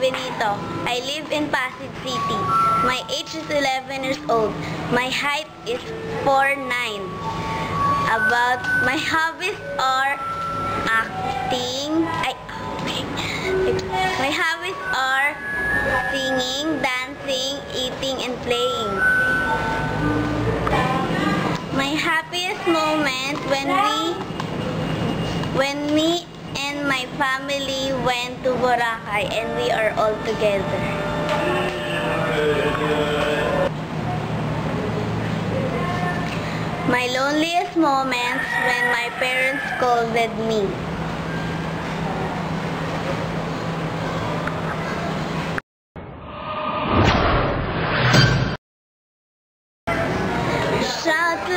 Benito. I live in Pasig City. My age is 11 years old. My height is 4'9". About my hobbies are acting. I, my hobbies are singing, dancing, eating, and playing. My happiest moment when we when me my family went to Boracay and we are all together. My loneliest moments when my parents scolded me. Shout